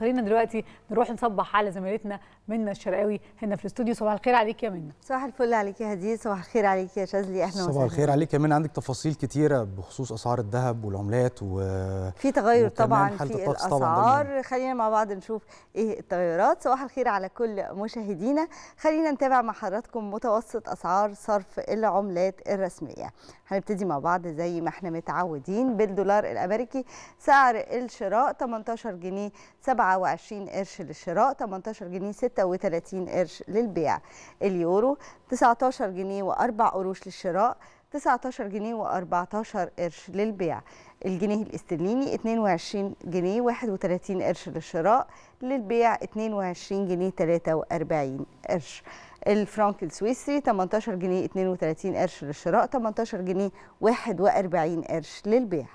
خلينا دلوقتي نروح نصبح على زميلتنا منى الشرقاوي. هنا في الاستوديو. صباح الخير عليك يا منى صباح الفل عليك يا هديه صباح الخير عليك يا شاذلي. أهلا وسهلا. صباح الخير عليك كمان عندك تفاصيل كتيرة بخصوص أسعار الذهب والعملات و في تغير طبعا في الطقس طبعاً الأسعار. خلينا مع بعض نشوف إيه التغيرات. صباح الخير على كل مشاهدينا. خلينا نتابع مع حضراتكم متوسط أسعار صرف العملات الرسمية. هنبتدي مع بعض زي ما إحنا متعودين. بالدولار الأمريكي سعر الشراء 18 جنيه 27 قرش للشراء 18 جنيه 36 قرش للبيع. اليورو 19 جنيه و4 قروش للشراء 19 جنيه و14 قرش للبيع. الجنيه الاسترليني 22 جنيه 31 قرش للشراء للبيع 22 جنيه 43 قرش. الفرنك السويسري 18 جنيه 32 قرش للشراء 18 جنيه 41 قرش للبيع.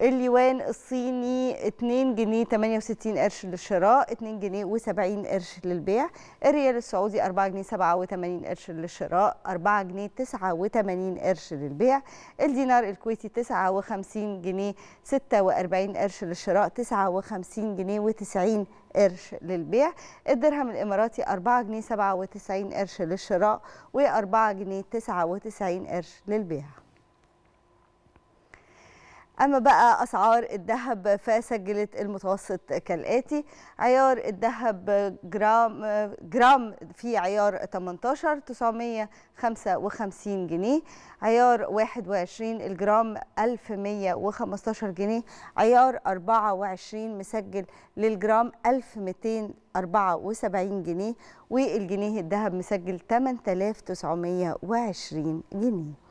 اليوان الصيني 2 جنيه 68 قرش للشراء 2 جنيه و70 قرش للبيع. الريال السعودي 4 جنيه 87 قرش للشراء 4 جنيه 89 قرش للبيع. الدينار الكويتي 59 جنيه 46 قرش للشراء 59 جنيه و90 قرش للبيع. الدرهم الإماراتي 4 جنيه 97 قرش للشراء و4 جنيه 99 قرش للبيع. أما بقى أسعار الذهب فسجلت المتوسط كالآتي. عيار الذهب جرام جرام في عيار 18 955 جنيه. عيار 21 الجرام 1115 جنيه. عيار 24 مسجل للجرام 1274 جنيه. والجنيه الذهب مسجل 8920 جنيه.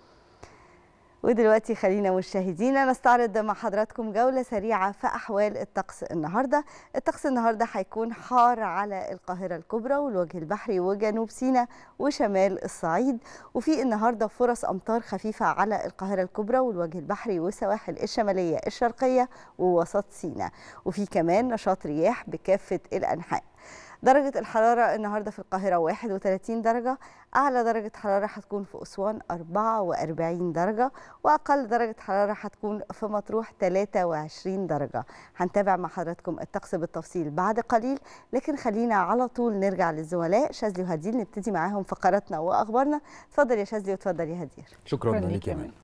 ودلوقتي خلينا مشاهدينا نستعرض مع حضراتكم جولة سريعة في أحوال الطقس النهاردة. الطقس النهاردة هيكون حار على القاهرة الكبرى والوجه البحري وجنوب سيناء وشمال الصعيد. وفي النهاردة فرص أمطار خفيفة على القاهرة الكبرى والوجه البحري والسواحل الشمالية الشرقية ووسط سيناء. وفي كمان نشاط رياح بكافة الأنحاء. درجة الحرارة النهاردة في القاهرة 31 درجة أعلى درجة حرارة هتكون في أسوان 44 درجة وأقل درجة حرارة هتكون في مطروح 23 درجة. هنتابع مع حضراتكم الطقس بالتفصيل بعد قليل لكن خلينا على طول نرجع للزملاء شاذلي وهدير نبتدي معاهم فقراتنا وأخبارنا. اتفضل يا شاذلي واتفضل يا هدير. شكرا لك يا كمان منى.